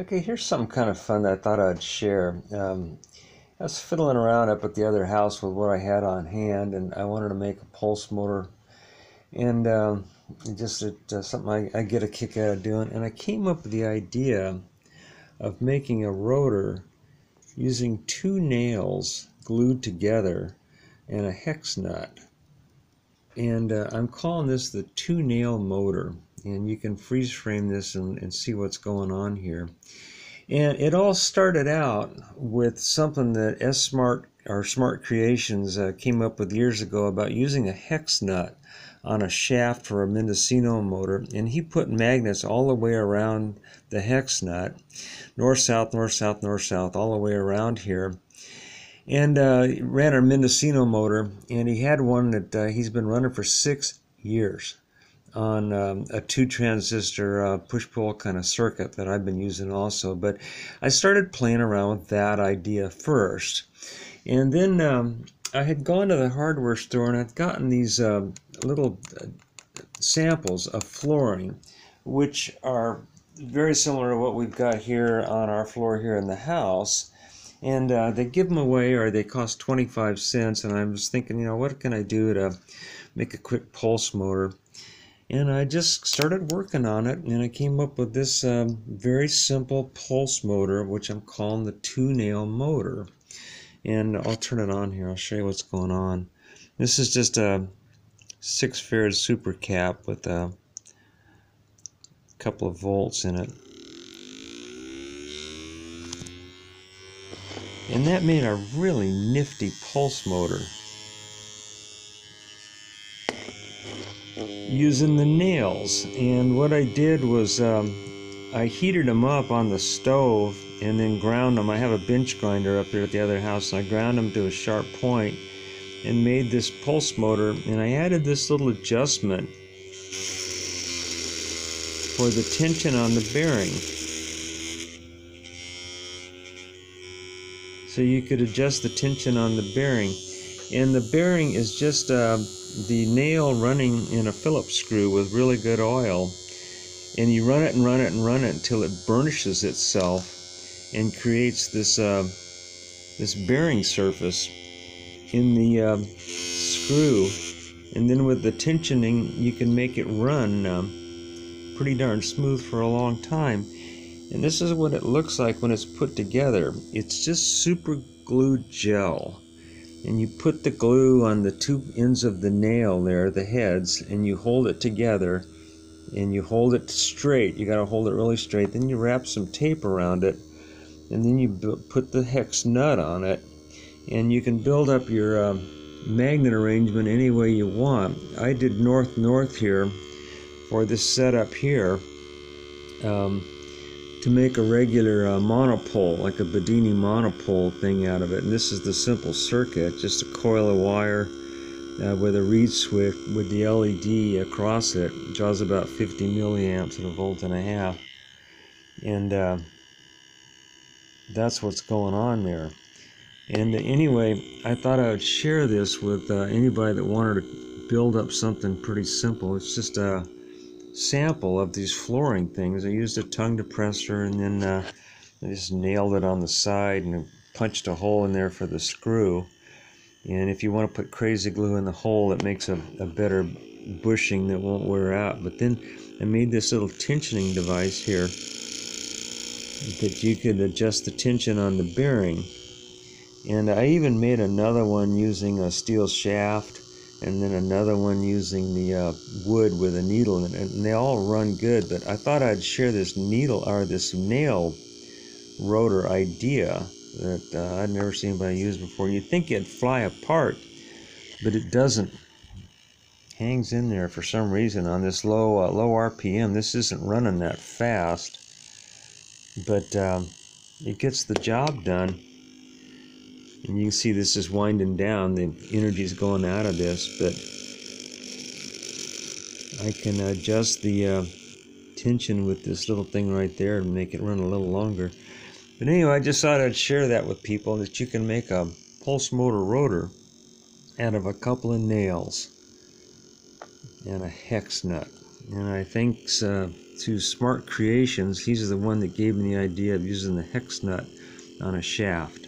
Okay, here's something kind of fun that I thought I'd share. Um, I was fiddling around up at the other house with what I had on hand, and I wanted to make a pulse motor, and um, just uh, something I, I get a kick out of doing. And I came up with the idea of making a rotor using two nails glued together and a hex nut. And uh, I'm calling this the two nail motor and you can freeze frame this and, and see what's going on here. And it all started out with something that S Smart or Smart Creations uh, came up with years ago about using a hex nut on a shaft for a Mendocino motor, and he put magnets all the way around the hex nut, north, south, north, south, north, south, all the way around here. And uh, ran a Mendocino motor, and he had one that uh, he's been running for six years on um, a two transistor uh, push pull kind of circuit that I've been using also. But I started playing around with that idea first. And then um, I had gone to the hardware store and I'd gotten these uh, little samples of flooring, which are very similar to what we've got here on our floor here in the house. And uh, they give them away or they cost 25 cents. And I was thinking, you know, what can I do to make a quick pulse motor? And I just started working on it and I came up with this um, very simple pulse motor which I'm calling the two nail motor. And I'll turn it on here. I'll show you what's going on. This is just a 6 farad super cap with a couple of volts in it. And that made a really nifty pulse motor using the nails. And what I did was um, I heated them up on the stove and then ground them. I have a bench grinder up there at the other house, and I ground them to a sharp point and made this pulse motor. And I added this little adjustment for the tension on the bearing. So you could adjust the tension on the bearing. And the bearing is just uh, the nail running in a Phillips screw with really good oil. And you run it and run it and run it until it burnishes itself and creates this uh, this bearing surface in the uh, screw. And then with the tensioning you can make it run um, pretty darn smooth for a long time. And this is what it looks like when it's put together. It's just super glued gel and you put the glue on the two ends of the nail there, the heads, and you hold it together and you hold it straight. You got to hold it really straight. Then you wrap some tape around it and then you put the hex nut on it and you can build up your uh, magnet arrangement any way you want. I did north-north here for this setup here. Um, to make a regular uh, monopole, like a Bedini monopole thing out of it. And this is the simple circuit, just a coil of wire uh, with a reed switch with the LED across it. it draws about 50 milliamps at a volt and a half. And uh, that's what's going on there. And anyway, I thought I would share this with uh, anybody that wanted to build up something pretty simple. It's just a sample of these flooring things. I used a tongue depressor and then uh, I just nailed it on the side and punched a hole in there for the screw. And if you want to put crazy glue in the hole, it makes a, a better bushing that won't wear out. But then I made this little tensioning device here that you could adjust the tension on the bearing. And I even made another one using a steel shaft and then another one using the uh, wood with a needle it. And they all run good, but I thought I'd share this needle or this nail rotor idea that uh, I'd never seen anybody use before. You'd think it'd fly apart, but it doesn't. Hangs in there for some reason on this low uh, low RPM. This isn't running that fast, but um, it gets the job done and you can see this is winding down the energy is going out of this but I can adjust the uh, tension with this little thing right there and make it run a little longer but anyway I just thought I'd share that with people that you can make a pulse motor rotor out of a couple of nails and a hex nut and I think uh, to Smart Creations. He's the one that gave me the idea of using the hex nut on a shaft.